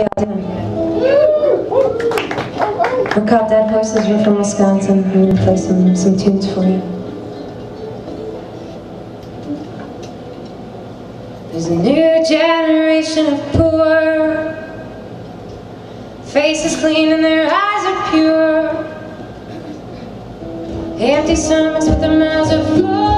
We're called Dead Horses, we're from Wisconsin. I'm gonna play some, some tunes for you. There's a new generation of poor Faces clean and their eyes are pure Empty stomachs with their mouths of full